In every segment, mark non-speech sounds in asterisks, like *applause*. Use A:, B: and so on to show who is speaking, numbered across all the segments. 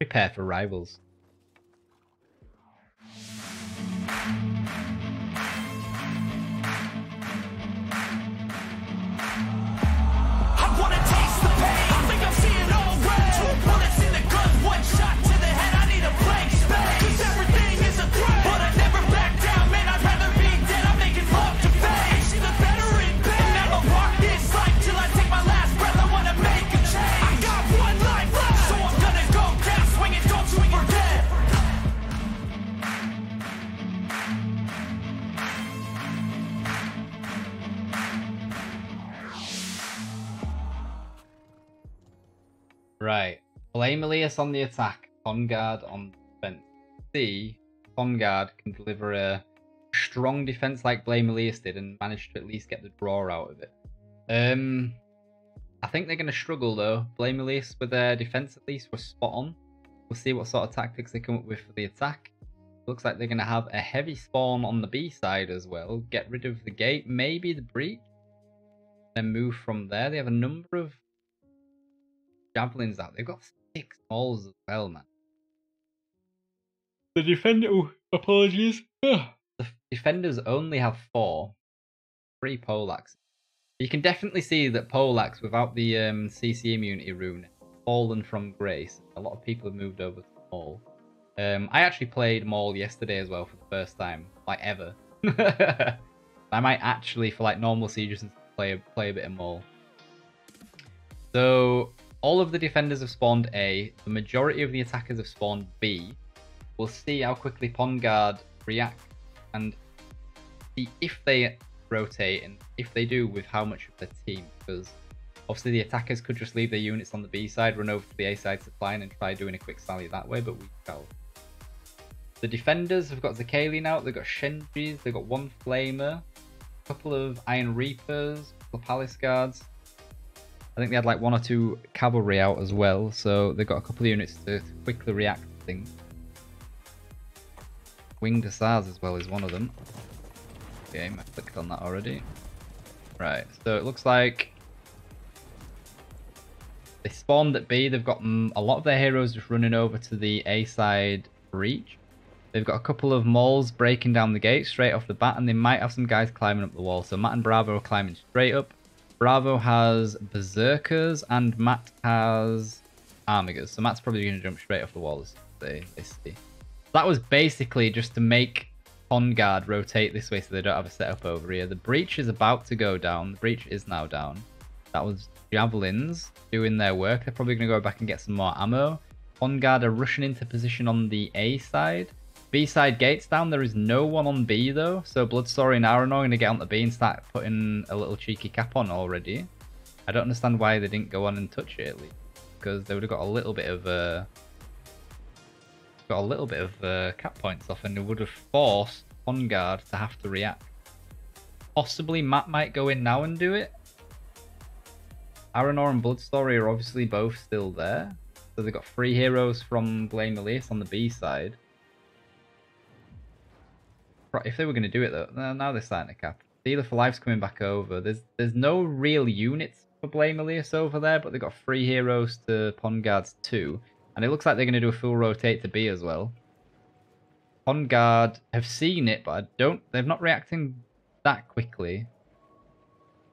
A: Prepare for rivals. Right. Blame Elias on the attack. Pond Guard on defense. C. Pond Guard can deliver a strong defense like Blame Elias did and manage to at least get the draw out of it. Um, I think they're going to struggle though. Blame Elias with their defense at least was spot on. We'll see what sort of tactics they come up with for the attack. Looks like they're going to have a heavy spawn on the B side as well. Get rid of the gate, maybe the breach. Then move from there. They have a number of javelins out. They've got six balls as well, man. The defender. Oh, apologies. the defenders only have four. Three Poleaxe. You can definitely see that Poleaxe, without the um, CC immunity rune, fallen from grace. A lot of people have moved over to Maul. Um, I actually played Maul yesterday as well for the first time, like ever. *laughs* I might actually, for like normal sieges, play play a bit of Maul. So all of the defenders have spawned A. The majority of the attackers have spawned B. We'll see how quickly Pongard react and see if they rotate and if they do with how much of their team. Because obviously the attackers could just leave their units on the B side, run over to the A side supply and try doing a quick sally that way, but we shall. The defenders have got Zakalian now, they've got Shenjis, they've got one Flamer, a couple of Iron Reapers, of Palace Guards. I think they had like one or two cavalry out as well, so they've got a couple of units to quickly react to things. Winged Hussars as well is one of them. Okay, I clicked on that already. Right, so it looks like they spawned at B. They've got mm, a lot of their heroes just running over to the A side breach. They've got a couple of mauls breaking down the gate straight off the bat, and they might have some guys climbing up the wall. So Matt and Bravo are climbing straight up. Bravo has Berserkers, and Matt has Armigers. So Matt's probably going to jump straight off the wall as they, they see. That was basically just to make On Guard rotate this way so they don't have a setup over here. The breach is about to go down. The breach is now down. That was Javelins doing their work. They're probably going to go back and get some more ammo. On Guard are rushing into position on the A side. B side gates down. There is no one on B though. So Bloodstory and Aaron are going to get on the B and start putting a little cheeky cap on already. I don't understand why they didn't go on and touch it at least. Because they would have got a little bit of uh, got a little bit of uh, cap points off and it would have forced On Guard to have to react. Possibly Matt might go in now and do it. Aranor and Bloodstory are obviously both still there. So they've got three heroes from Blame Elias on the B side. If they were going to do it though, now- now they're starting to cap. Dealer for Life's coming back over. There's there's no real units for Blame Elias over there, but they've got three heroes to Pond Guard's two. And it looks like they're going to do a full rotate to B as well. Pond Guard have seen it, but I don't. They're not reacting that quickly.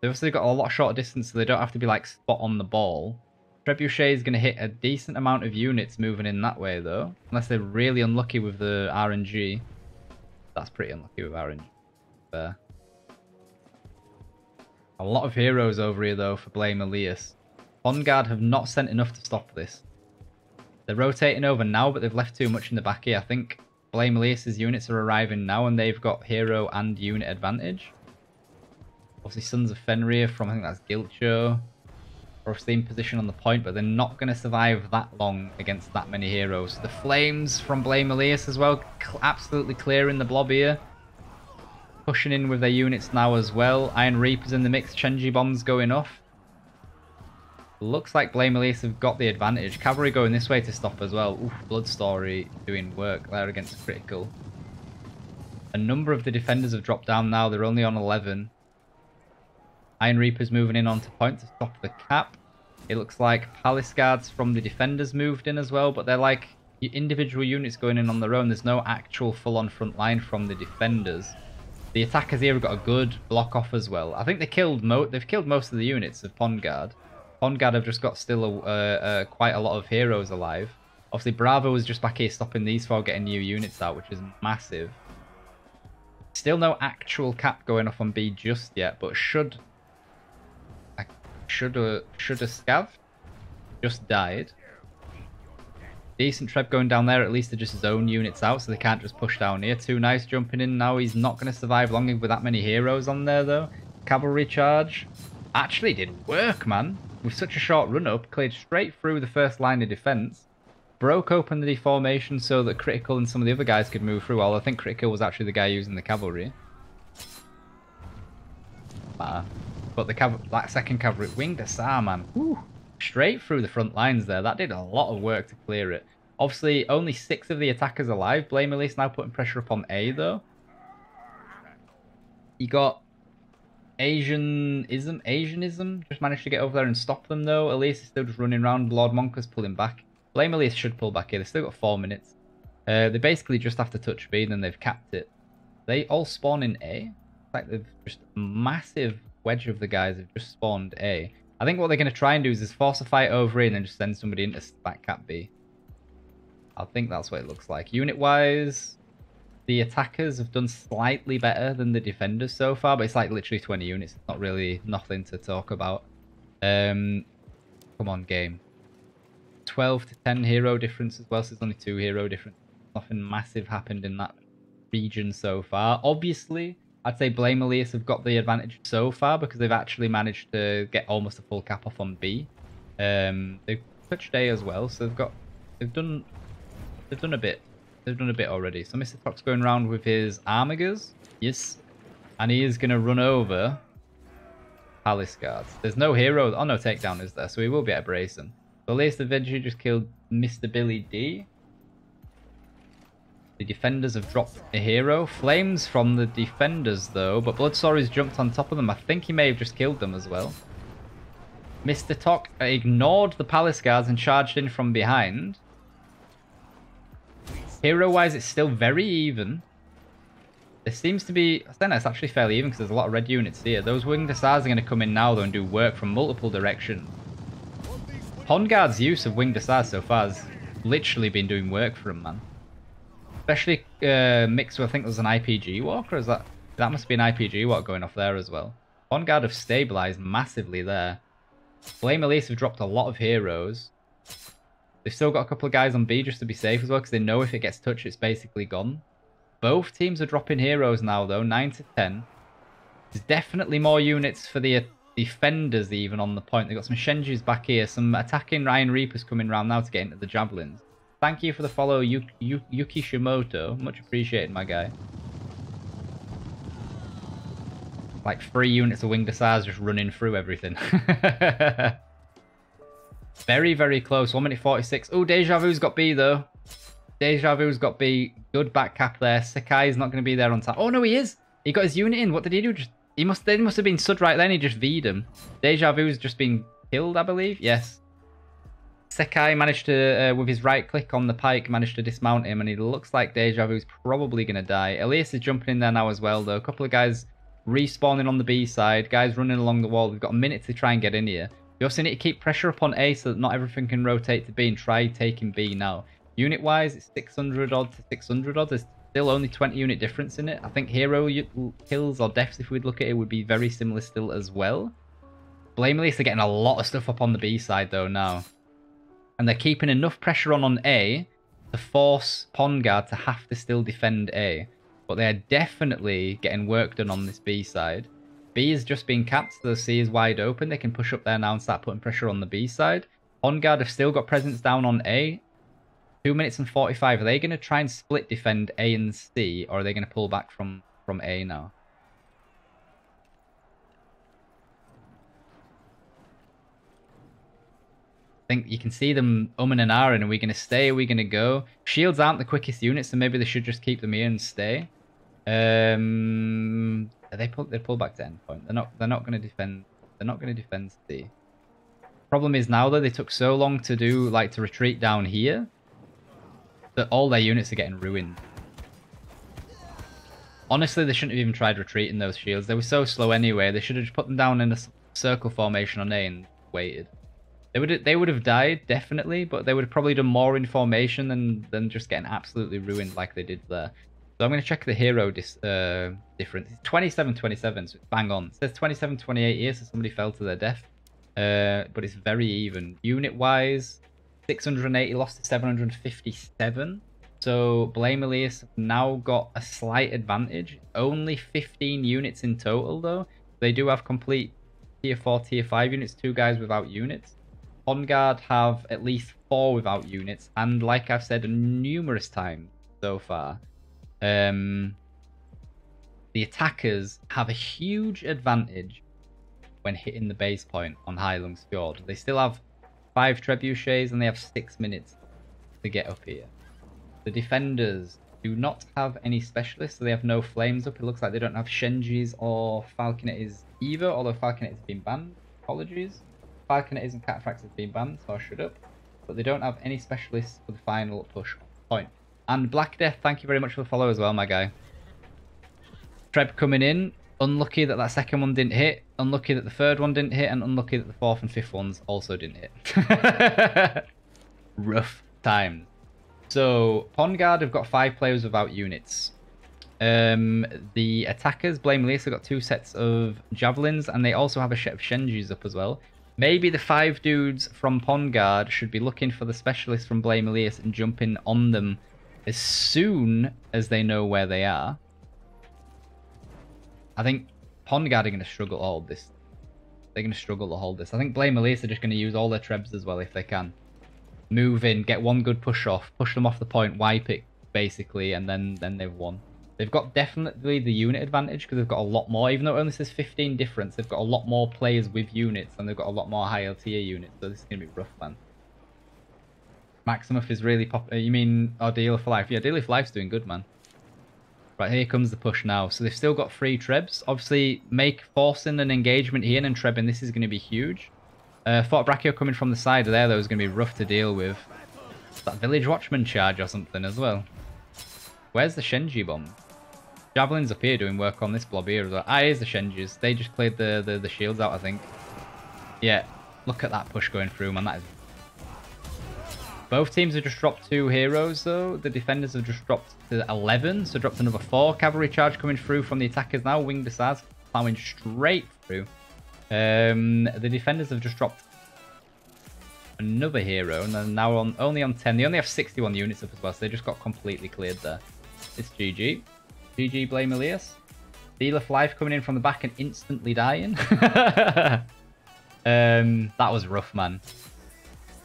A: They've obviously got a lot shorter distance, so they don't have to be like spot on the ball. Trebuchet is going to hit a decent amount of units moving in that way, though. Unless they're really unlucky with the RNG. That's pretty unlucky with RNG. Fair. A lot of heroes over here, though, for Blame Elias. On Guard have not sent enough to stop this. They're rotating over now, but they've left too much in the back here. I think Blame Elias's units are arriving now, and they've got hero and unit advantage. Obviously, Sons of Fenrir from, I think that's Gilcho. Obviously in position on the point, but they're not going to survive that long against that many heroes. The Flames from Blame Elias as well, absolutely clearing the blob here. Pushing in with their units now as well. Iron Reapers in the mix, Shenji bombs going off. Looks like Blame Elias have got the advantage. Cavalry going this way to stop as well. Oof, Blood Story doing work there against Critical. A number of the defenders have dropped down now. They're only on 11. Iron Reaper's moving in onto point to stop the cap. It looks like palace guards from the defenders moved in as well, but they're like individual units going in on their own. There's no actual full-on front line from the defenders. The attackers here have got a good block off as well. I think they killed mo they've killed most of the units of Pond Guard. Pond Guard have just got still a, uh, uh, quite a lot of heroes alive. Obviously, Bravo is just back here stopping these four getting new units out, which is massive. Still no actual cap going off on B just yet, but should should a should a scav just died. Decent Treb going down there. At least they're just zone units out, so they can't just push down here. Too nice jumping in now. He's not going to survive long with that many heroes on there, though. Cavalry charge. Actually did work, man. With such a short run-up, cleared straight through the first line of defense. Broke open the deformation so that Critical and some of the other guys could move through. Well, I think Critical was actually the guy using the cavalry. The cav that second cavalry, Winged Hussar, man. Whew straight through the front lines there. That did a lot of work to clear it. Obviously, only six of the attackers alive. Blame Elias now putting pressure upon A, though. You got Asianism, Asianism. Just managed to get over there and stop them, though. Elise is still just running around. Lord Monka's pulling back. Blame Elias should pull back here. They've still got four minutes. Uh, they basically just have to touch B, and then they've capped it. They all spawn in A. It's like they've just massive wedge of the guys have just spawned A. I think what they're going to try and do is just force a fight over in and then just send somebody into back cap B. I think that's what it looks like. Unit-wise, the attackers have done slightly better than the defenders so far, but it's like literally 20 units. It's not really nothing to talk about. Um, come on, game. 12 to 10 hero difference as well, so there's only two hero difference. Nothing massive happened in that region so far. Obviously, I'd say Blame Elias have got the advantage so far because they've actually managed to get almost a full cap off on B. Um, they've touched A as well, so they've got they've done they've done a bit. They've done a bit already. So Mr. Fox going around with his Armigers, yes, and he is going to run over Palace Guards. There's no hero. Oh no, takedown is there, so he will be brace them. So Elias eventually just killed Mr. Billy D. The defenders have dropped a hero. Flames from the defenders, though. But Bloodsaw jumped on top of them. I think he may have just killed them as well. Mr. Tok ignored the palace guards and charged in from behind. Hero-wise, it's still very even. There seems to be... I think it's actually fairly even because there's a lot of red units here. Those Winged Hussars are going to come in now, though, and do work from multiple directions. Pond Guard's use of Winged Hussars so far has literally been doing work for him, man. Especially uh, mixed with, I think there's an IPG walker. Is that that must be an IPG walk going off there as well. Vanguard have stabilized massively there. Flame Elise have dropped a lot of heroes. They've still got a couple of guys on B just to be safe as well, because they know if it gets touched, it's basically gone. Both teams are dropping heroes now, though, 9 to 10. There's definitely more units for the defenders even on the point. They've got some Shenjus back here, some attacking Iron Reapers coming around now to get into the Javelins. Thank you for the follow, Yuki, Shimoto. Much appreciated, my guy. Like three units of Winged Hussars just running through everything. *laughs* very, very close. 1 minute 46. Oh, Deja Vu's got B, though. Deja Vu's got B. Good back cap there. Sakai is not going to be there on time. Oh, no, he is. He got his unit in. What did he do? Just He must, they must have been sud right then. He just V'd him. Deja Vu's just been killed, I believe. Yes. Sekai managed to, uh, with his right click on the pike, managed to dismount him, and he looks like Deja Vu's probably going to die. Elias is jumping in there now as well, though. A couple of guys respawning on the B side, guys running along the wall. We've got a minute to try and get in here. We also need to keep pressure upon A so that not everything can rotate to B and try taking B now. Unit-wise, it's 600 odd to 600 odd. There's still only 20 unit difference in it. I think hero kills or deaths, if we'd look at it, would be very similar still as well. Blame Elias are getting a lot of stuff up on the B side, though, now and they're keeping enough pressure on on A to force Pond Guard to have to still defend A. But they're definitely getting work done on this B side. B is just being capped, so the C is wide open. They can push up there now and start putting pressure on the B side. Pond Guard have still got presence down on A. 2 minutes and 45. Are they going to try and split defend A and C, or are they going to pull back from, from A now? Think you can see them umming and ahhing. Are we going to stay? Are we going to go? Shields aren't the quickest units, so maybe they should just keep them here and stay. Um, they pull they pull back to end point. They're not they're not going to defend. They're not going to defend the. Problem is now that they took so long to do like to retreat down here that all their units are getting ruined. Honestly, they shouldn't have even tried retreating those shields. They were so slow anyway. They should have just put them down in a circle formation on A and waited. They would they would have died definitely, but they would have probably done more in formation than than just getting absolutely ruined like they did there. So I'm going to check the hero dis, uh, difference. It's 27-27, so it's bang on. It says 27-28 here, so somebody fell to their death. Uh, but it's very even. Unit-wise, 680 lost to 757. So Blame Elias now got a slight advantage. Only 15 units in total, though. They do have complete tier 4, tier 5 units, two guys without units. On guard have at least four without units, and like I've said numerous times so far, um, the attackers have a huge advantage when hitting the base point on Heilung Fjord. They still have five trebuchets and they have six minutes to get up here. The defenders do not have any specialists, so they have no flames up. It looks like they don't have Shenjis or Falconetties either, although Falconet has been banned. Apologies. Falconetties and Cataphracts have been banned, so I shut up. But they don't have any specialists for the final push point. And Black Death, thank you very much for the follow as well, my guy. Treb coming in. Unlucky that that second one didn't hit. Unlucky that the third one didn't hit. And unlucky that the fourth and fifth ones also didn't hit. *laughs* Rough times. So, Pond Guard have got five players without units. Um, the attackers, Blame Elias, have got two sets of javelins, and they also have a set of Shenjis up as well. Maybe the five dudes from Pond Guard should be looking for the specialists from Blame Elias and jumping on them as soon as they know where they are. I think Pond Guard are going to struggle to hold this. They're going to struggle to hold this. I think Blame Elias are just going to use all their trebs as well if they can. Move in, get one good push off, push them off the point, wipe it basically, and then then they've won. They've got definitely the unit advantage because they've got a lot more. Even though it only says 15 difference, they've got a lot more players with units and they've got a lot more higher tier units. So this is going to be rough, man. Maximuth is really popular. You mean our Dealer for Life? Yeah, Dealer for Life's doing good, man. Right, here comes the push now. So they've still got three trebs. Obviously, make forcing an engagement here and trebbing this is going to be huge. Uh, Fortebraccio coming from the side there, though, is going to be rough to deal with. That Village Watchman charge or something as well. Where's the Shenji bomb? Javelin's up here doing work on this blob here as well. Ah, here's the Shenjis. They just cleared the, the, the shields out, I think. Yeah, look at that push going through, man. That is... Both teams have just dropped two heroes, though. The defenders have just dropped to 11, so dropped another four. Cavalry charge coming through from the attackers now. Winged Hussars plowing straight through. Um, the defenders have just dropped another hero, and they're now on only on 10. They only have 61 units up as well, so they just got completely cleared there. It's GG. GG, blame Elias. Dealer for life coming in from the back and instantly dying. *laughs* um, that was rough, man.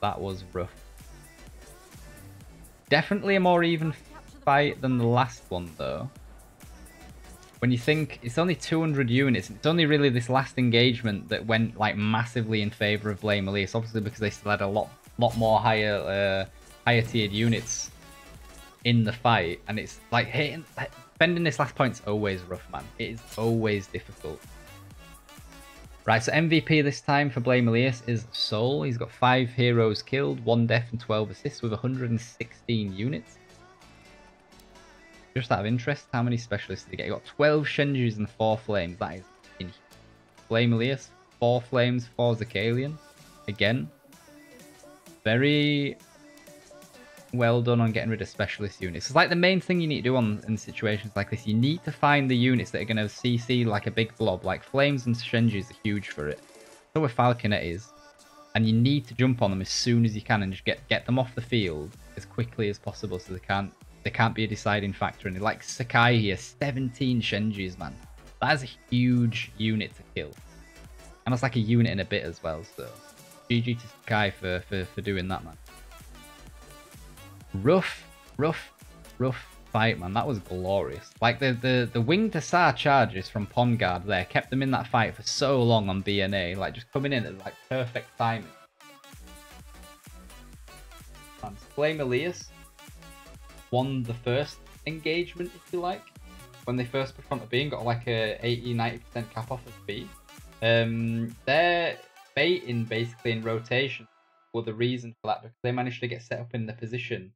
A: That was rough. Definitely a more even fight than the last one, though. When you think it's only 200 units, it's only really this last engagement that went like massively in favor of Blame Elias. Obviously, because they still had a lot, lot more higher, uh, higher tiered units in the fight, and it's like hitting, defending this last point's always rough, man. It is always difficult. Right, so MVP this time for Blame Elias is Soul. He's got five heroes killed, one death, and 12 assists with 116 units. Just out of interest, how many specialists did he get? He got 12 Shenjus and 4 Flames. That is in Flame Elias, 4 Flames, 4 Zakalian. Again, very well done on getting rid of specialist units. It's like the main thing you need to do on in situations like this. You need to find the units that are going to CC like a big blob. Like Flames and Shenjus are huge for it. So with Falconet is. And you need to jump on them as soon as you can and just get, get them off the field as quickly as possible so they can't they can't be a deciding factor. And like Sakai here, 17 Shenjis, man. That is a huge unit to kill. And that's like a unit in a bit as well, so GG to Sakai for, for, for doing that, man. Rough, rough, rough fight, man. That was glorious. Like the the the winged Hussar charges from Pond Guard there kept them in that fight for so long on BNA, like just coming in at like perfect timing. And Flame Elias won the first engagement, if you like, when they first put front of B and got like a 80 90% cap off of B. Um, their baiting basically in rotation were the reason for that because they managed to get set up in the position,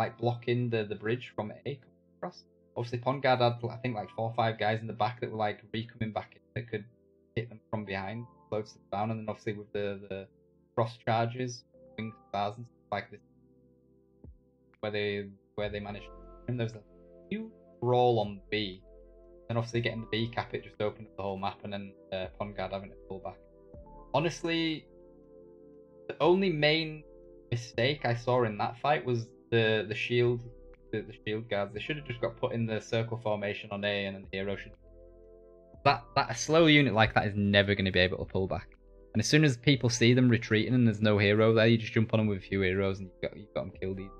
A: like blocking the, the bridge from A across. Obviously, Pond Guard had I think like four or five guys in the back that were like re-coming back in that could hit them from behind, slow them down, and then obviously with the the cross charges, wing stars and stuff like this, where they where they managed. And there was a huge roll on B, and obviously getting the B cap it just opened up the whole map, and then uh, Pond Guard having to pull back. Honestly, the only main mistake I saw in that fight was the the shield the, the shield guards. They should have just got put in the circle formation on A, and then the hero should. That that a slow unit like that is never going to be able to pull back. And as soon as people see them retreating and there's no hero there, you just jump on them with a few heroes and you've got you've got them killed. Easy.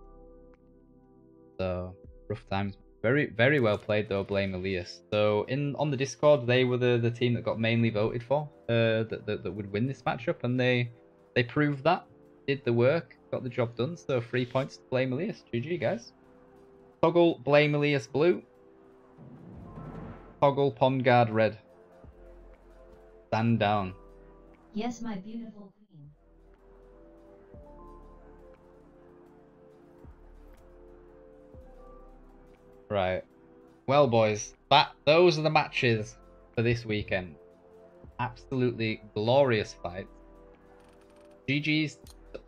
A: So rough times. Very very well played though. Blame Elias. So in on the Discord, they were the, the team that got mainly voted for uh, that, that that would win this matchup, and they they proved that did the work, got the job done. So three points to Blame Elias. GG guys. Toggle Blame Elias blue. Toggle Pond Guard red. Stand down.
B: Yes, my beautiful queen.
A: Right. Well, boys, that those are the matches for this weekend. Absolutely glorious fights. GG's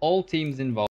A: all teams involved.